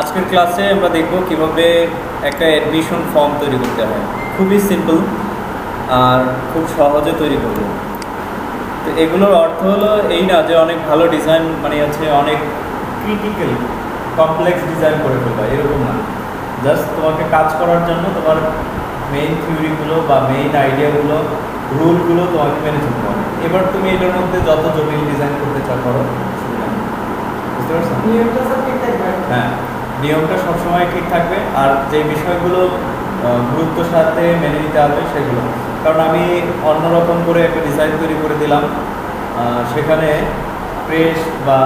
আজকের ক্লাসে আমরা দেখব কীভাবে একটা অ্যাডমিশন ফর্ম তৈরি করতে হয়। খুবই সিম্পল আর খুব সহজে তৈরি করব। তো এগুলোর অর্থ হলো এই না যে অনেক ভালো ডিজাইন মানে হচ্ছে অনেক ক্রিটিক্যাল কমপ্লেক্স ডিজাইন করে ফেলবা এরকম না। জাস্ট তোমাকে কাজ করার জন্য তোমার মেইন থিওরিগুলো বা মেইন আইডিয়াগুলো রুলগুলো তোমাকে মেনে চলতে হবে। এবার তুমি এটার মধ্যে যত জটিল ডিজাইন করতে চাও করো। বুঝতে পারছ? হ্যাঁ। নিয়মটা সবসময় ঠিক থাকবে আর যে বিষয়গুলো আহ, গুরুত্বের সাথে মেনে নিতে হবে সেগুলো। কারণ আমি অন্যরকম করে একটা ডিজাইন তৈরি করে দিলাম সেখানে প্রেস বা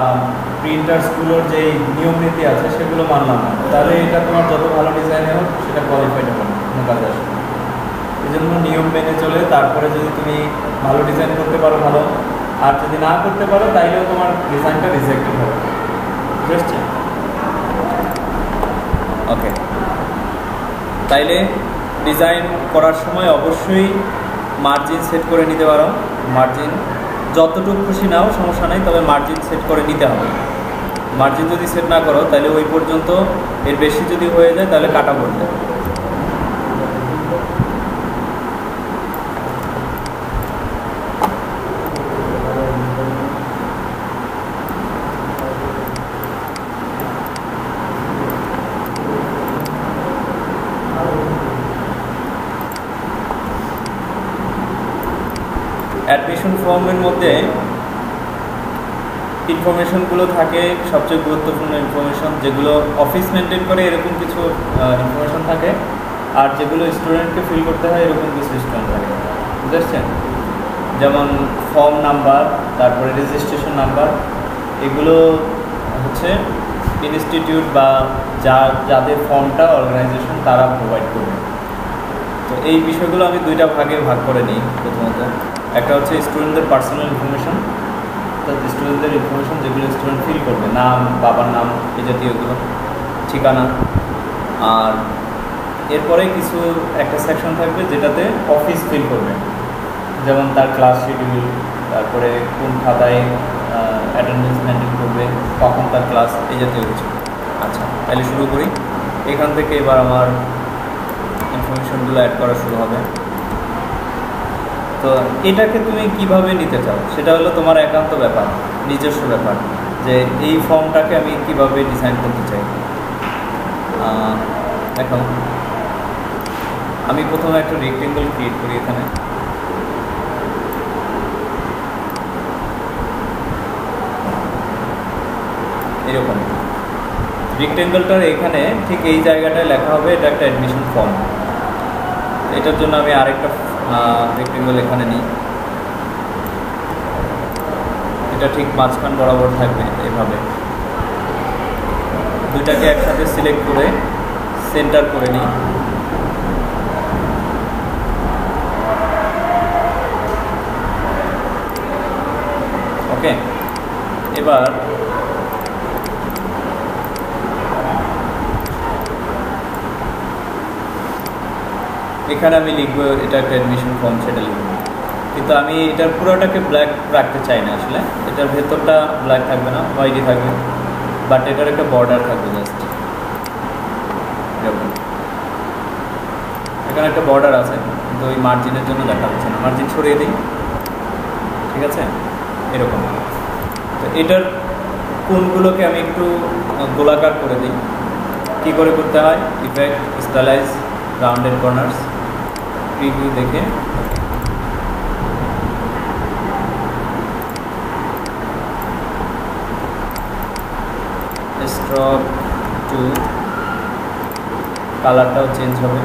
প্রিন্টার্সগুলোর যে নিয়ম নীতি আছে সেগুলো মানলাম না। তাহলে এটা তোমার যত ভালো ডিজাইনে হোক সেটা কোয়ালিফাইড হবে না কাজে আসবে এই জন্য নিয়ম মেনে চলে তারপরে যদি তুমি ভালো ডিজাইন করতে পারো ভালো আর যদি না করতে পারো তাইলেও তোমার ডিজাইনটা রিজেক্টেড হবে। বুঝতে ওকে তাইলে ডিজাইন করার সময় অবশ্যই মার্জিন সেট করে নিতে পারো। মার্জিন যতটুকু খুশি নাও, সমস্যা নেই, তবে মার্জিন সেট করে নিতে হবে। মার্জিন যদি সেট না করো তাহলে ওই পর্যন্ত এর বেশি যদি হয়ে যায়, তাহলে কাটা পড়বে অ্যাডমিশন ফর্মের মধ্যে ইনফরমেশনগুলো থাকে, সবচেয়ে গুরুত্বপূর্ণ ইনফরমেশন যেগুলো অফিস মেনটেন করে এরকম কিছু ইনফরমেশন থাকে। আর যেগুলো স্টুডেন্টকে ফিল করতে হয়, এরকম কিছু স্টুডেন্ট থাকে। বুঝতে পারছেন যেমন ফর্ম নাম্বার তারপরে রেজিস্ট্রেশন নাম্বার এগুলো হচ্ছে ইনস্টিটিউট বা যা, যাদের ফর্মটা অর্গানাইজেশন তারা প্রোভাইড করবে। তো এই বিষয়গুলো আমি দুইটা ভাগে ভাগ করে নিই প্রথমত। একটা হচ্ছে স্টুডেন্টদের পার্সোনাল ইনফরমেশন অর্থাৎ স্টুডেন্টদের ইনফরমেশন যেগুলো স্টুডেন্ট ফিল করবে, নাম, বাবার নাম এই জাতীয়গুলো ঠিকানা, আর এরপরে কিছু একটা সেকশন থাকবে যেটাতে অফিস ফিল করবে। যেমন তার ক্লাস শিডিউল তারপরে কোন খাতায় অ্যাটেন্ডেন্স মেনটেন করবে, কখন তার ক্লাস এই জাতীয় কিছু। আচ্ছা তাহলে শুরু করি। এখান থেকে এবার আমার ইনফরমেশনগুলো অ্যাড করা শুরু হবে। তো এটাকে তুমি কীভাবে নিতে চাও? সেটা হলো তোমার একান্ত ব্যাপার, নিজস্ব ব্যাপার, যে এই ফর্মটাকে আমি কীভাবে ডিজাইন করতে চাই। এখন আমি প্রথমে একটা রেক্টেঙ্গল ক্রিয়েট করি এখানে। এরকম। রেক্টেঙ্গলটার এখানে ঠিক এই জায়গাটায় লেখা হবে এটা একটা অ্যাডমিশন ফর্ম এটার জন্য আমি আরেকটা রেক্টেঙ্গল এখানে নিই। এটা ঠিক মাঝখান বরাবর থাকবে এভাবে। দুইটাকে একসাথে সিলেক্ট করে সেন্টার করে নিই। ওকে এবার এখানে আমি লিখব এটা একটা অ্যাডমিশন ফর্ম সেটা লিখব। কিন্তু আমি এটার পুরোটাকে ব্ল্যাক রাখতে চাই না আসলে। এটার ভেতরটা ব্ল্যাক থাকবে না হোয়াইটই থাকবে। বাট এটার একটা বর্ডার থাকবে জাস্ট এখানে একটা বর্ডার আছে, কিন্তু ওই মার্জিনের জন্য দেখা যাচ্ছে না। মার্জিন সরিয়ে দিই। ঠিক আছে? এরকম। তো এটার কোনগুলোকে আমি একটু গোলাকার করে দিই। কী করে করতে হয়? Effect stylize rounded corners preview দেখে। স্ট্রক টু কালারটাও চেঞ্জ হবে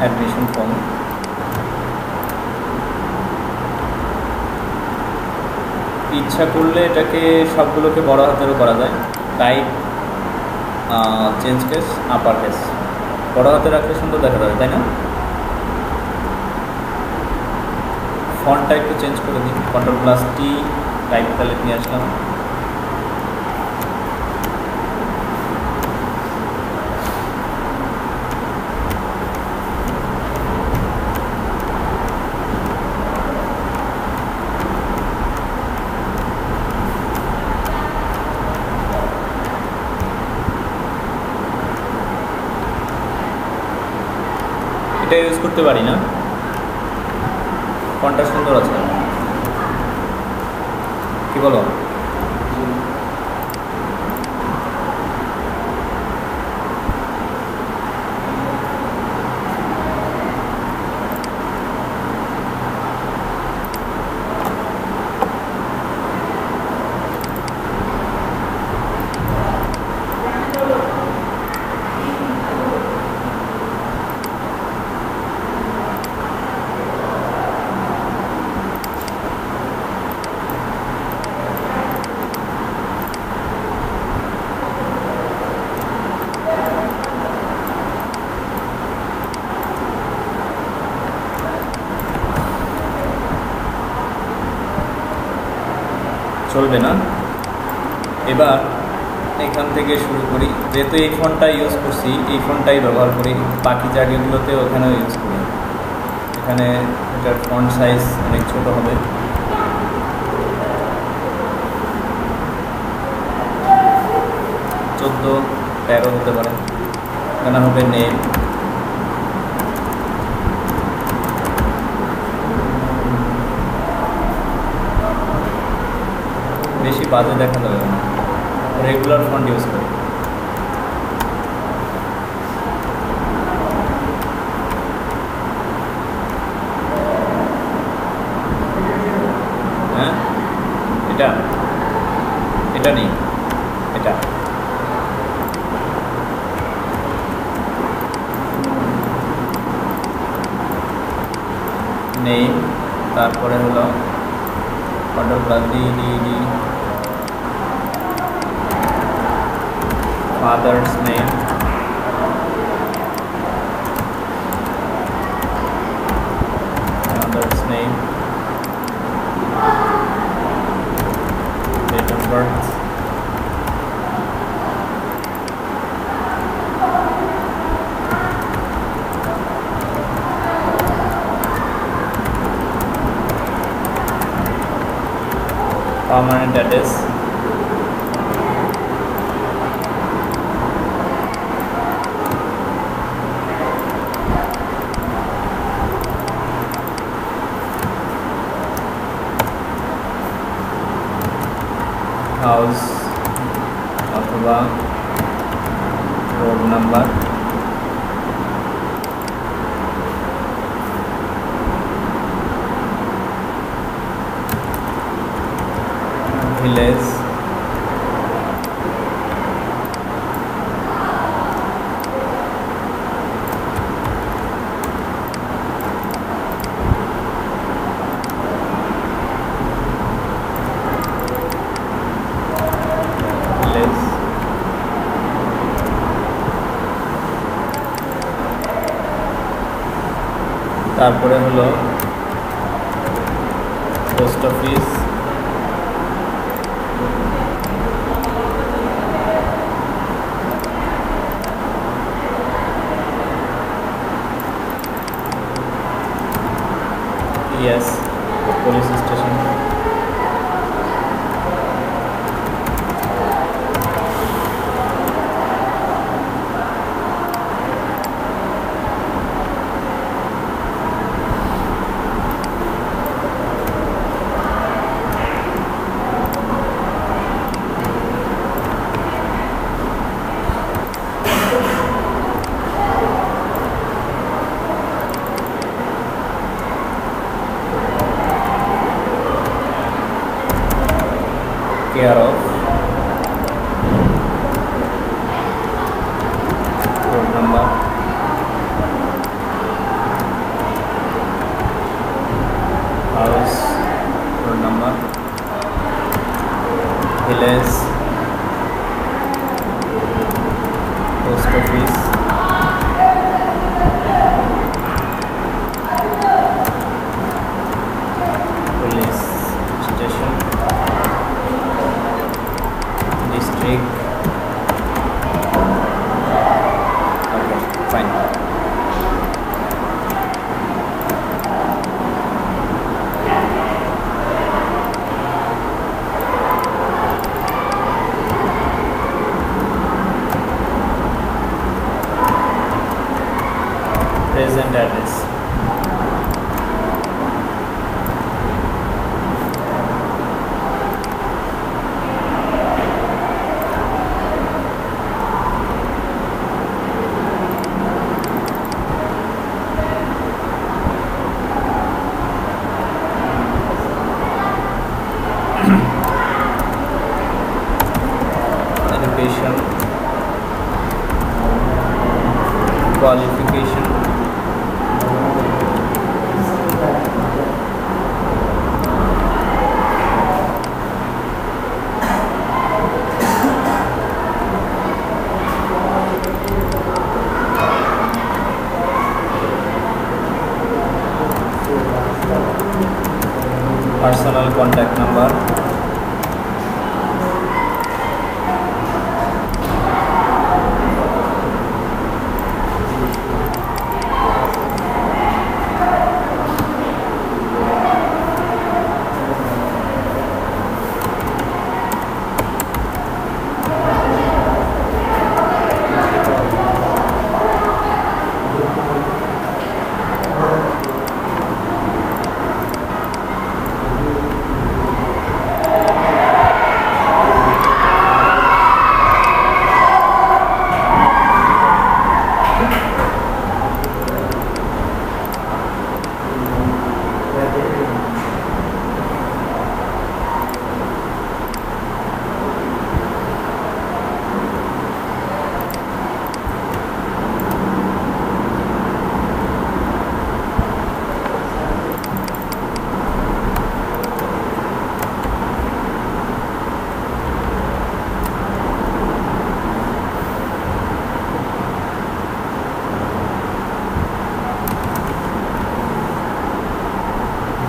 অ্যাডমিশন ফর্ম ইচ্ছা করলে এটাকে সবগুলোকে বড় হাতেরও করা যায়। Type change case upper case বড় হাতে রাখলে সুন্দর দেখা যাবে, তাই না? ফন্টটা একটু চেঞ্জ করে দিন কন্ট্রোল প্লাস টি টাইপ তাহলে নিয়ে আসলাম এটা ইউজ করতে পারি না ফন্টটা সুন্দর আছে কি বলো চলবে না। এবার এখান থেকে শুরু করি। যেহেতু এই ফোনটা ইউজ করছি, এই ফোনটাই ব্যবহার করি। বাকি জায়গাগুলোতে ওখানেও ইউজ করি। এখানে এটার ফন্ট সাইজ অনেক ছোট হবে। চোদ্দ, তেরো হতে পারে। এখানে হবে নেম বেশি বাজে দেখা যাবে না। রেগুলার ফন্ড ইউজ করি হ্যাঁ এটা এটা নেই এটা নেই তারপরে হলো control plus D D D father's name mother's name date of birth permanent address house অথবা রোড নাম্বার ভিলেজ ভিলেজ তারপরে হলো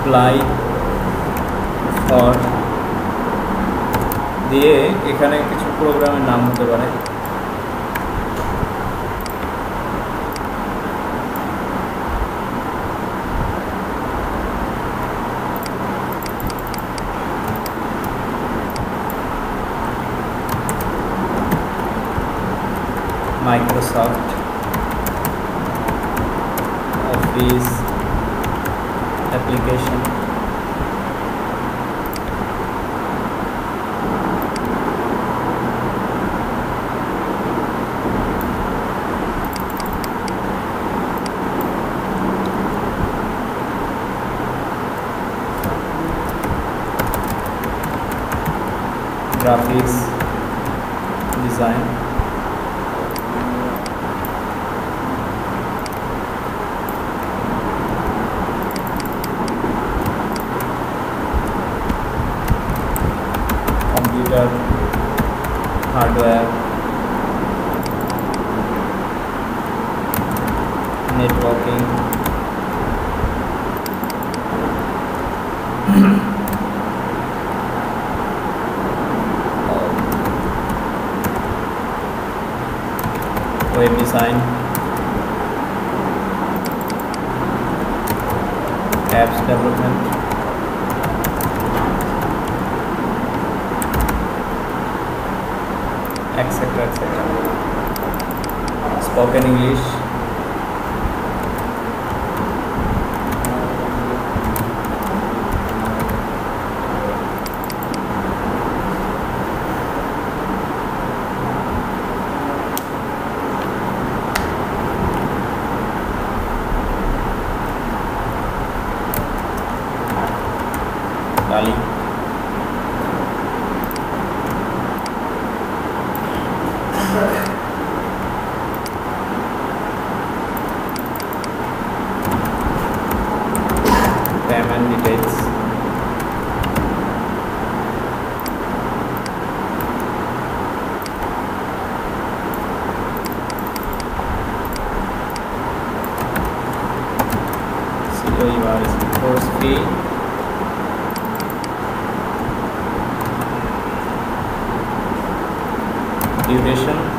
apply for দিয়ে এখানে কিছু প্রোগ্রামের নাম হতে পারে। Design. Computer hardware design apps development. Etc etc spoken english foundation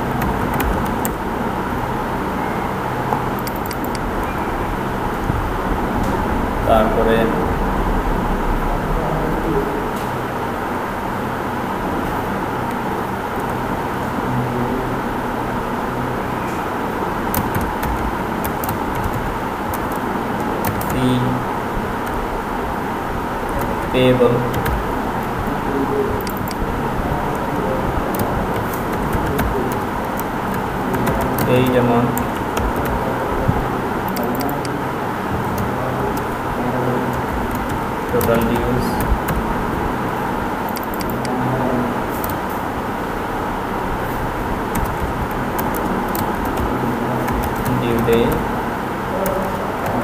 they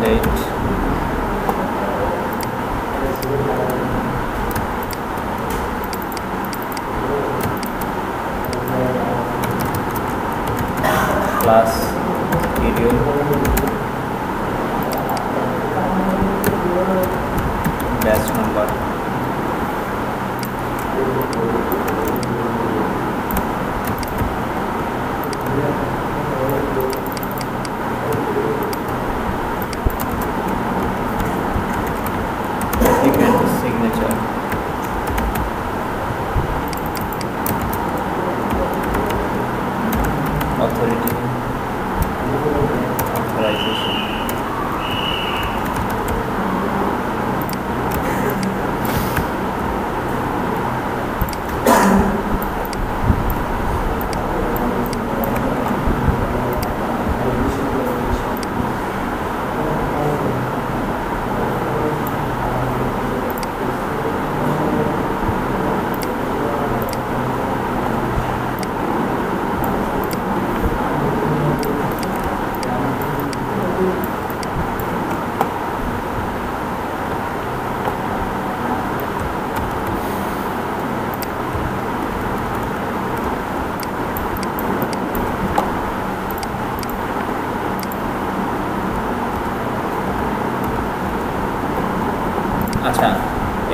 they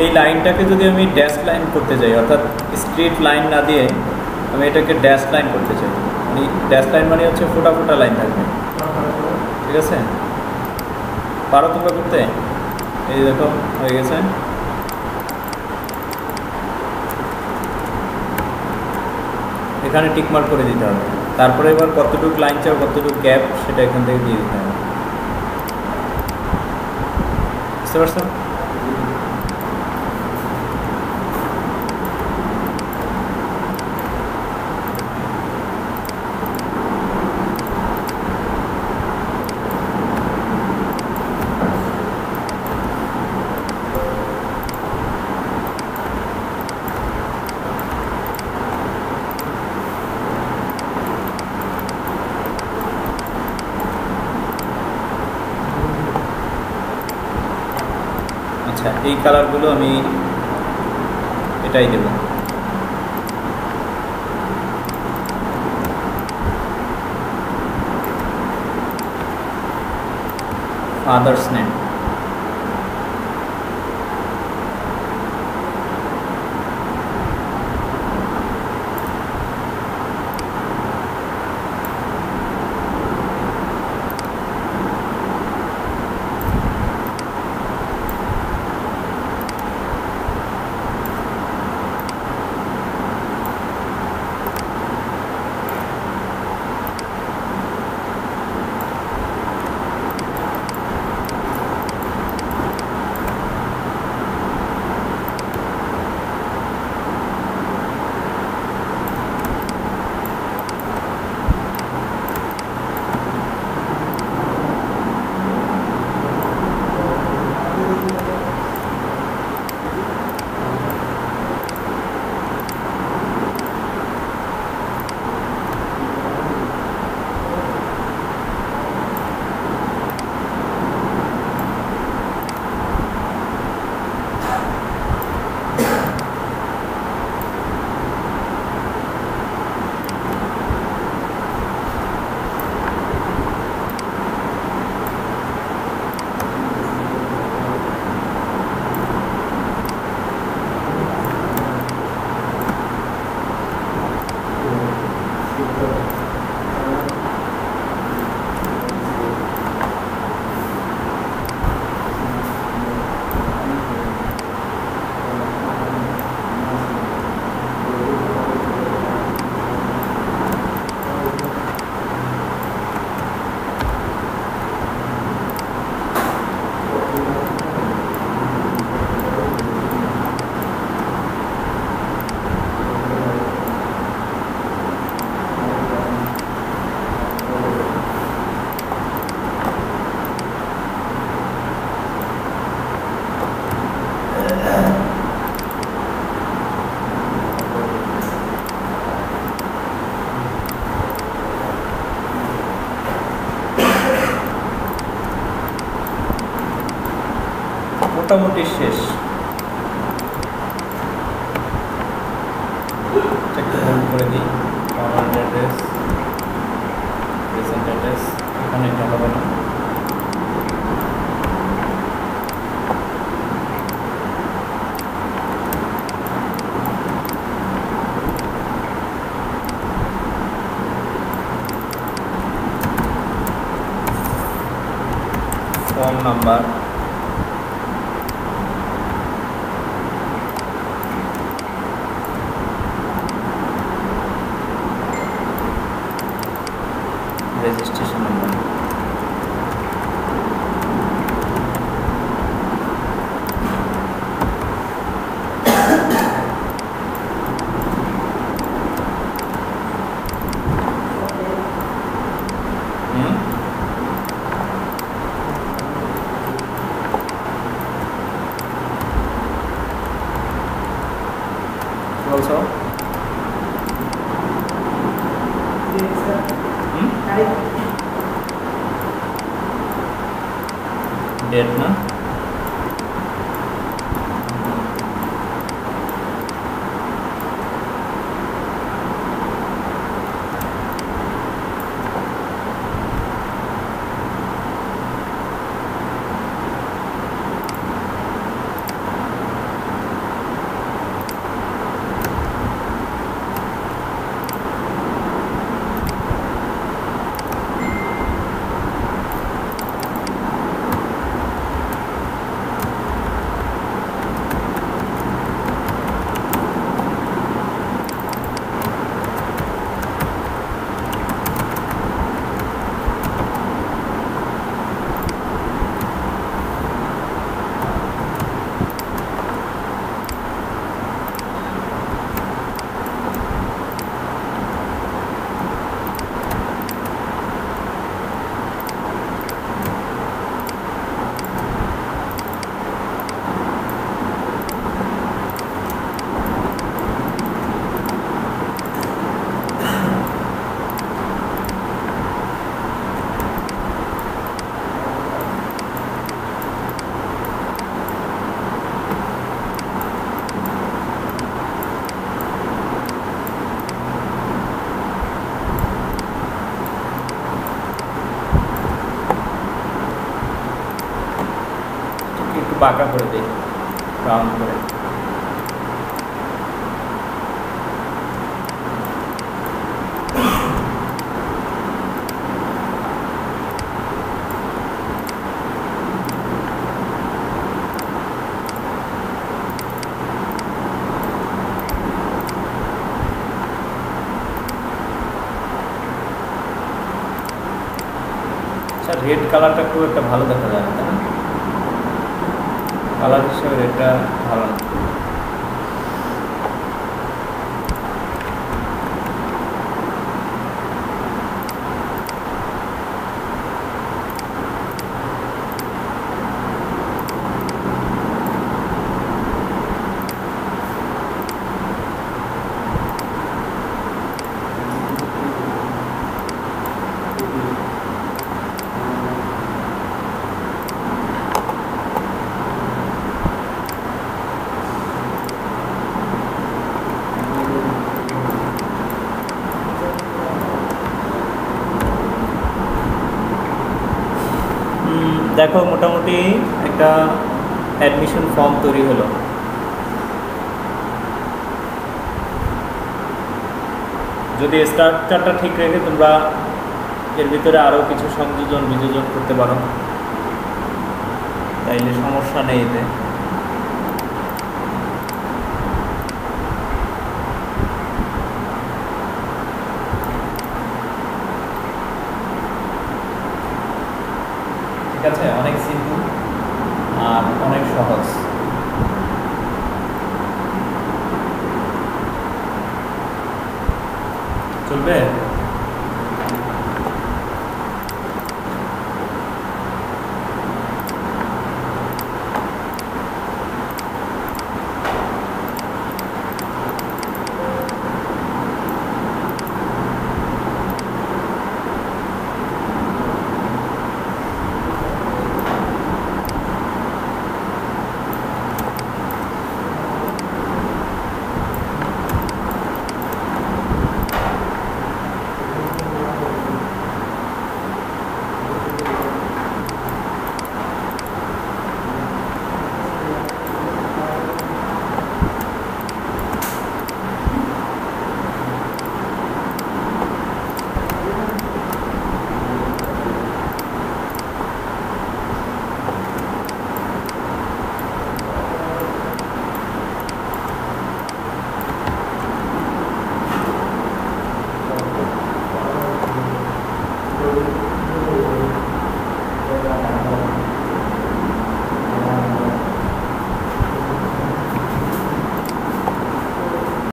এই লাইনটাকে যদি আমি ড্যাশ লাইন করতে চাই অর্থাৎ স্ট্রিট লাইন না দিয়ে আমি এটাকে ড্যাশ লাইন করতে চাই। মানে ড্যাশ লাইন মানে হচ্ছে ফোটা ফোটা লাইন থাকবে। ঠিক আছে? পারো তোমরা করতে? এই দেখো, হয়ে গেছে। এখানে টিকমার্ক করে দিতে হবে। তারপরে এবার কতটুকু লাইন চাও, কতটুকু গ্যাপ সেটা এখান থেকে দিয়ে দিতে হবে। বুঝতে পারছ? আচ্ছা এই কালারগুলো আমি এটাই দেব। ফাদার্স নেম মোটামুটি শেষ। একটু করে অ্যাড্রেস অ্যাড্রেস এখানে হবে না। বাঁকা করে দিই রাউন্ড করে আচ্ছা রেড কালারটা খুব একটা ভালো দেখা যায় না তাই না কালার এটা ভালো না উম, দেখো, মোটামুটি একটা অ্যাডমিশন ফর্ম তৈরি হলো। যদি স্ট্রাকচারটা ঠিক রেখে তোমরা এর ভিতরে আরও কিছু সংযোজন বিযোজন করতে পারো, তাইলে সমস্যা নেই এতে।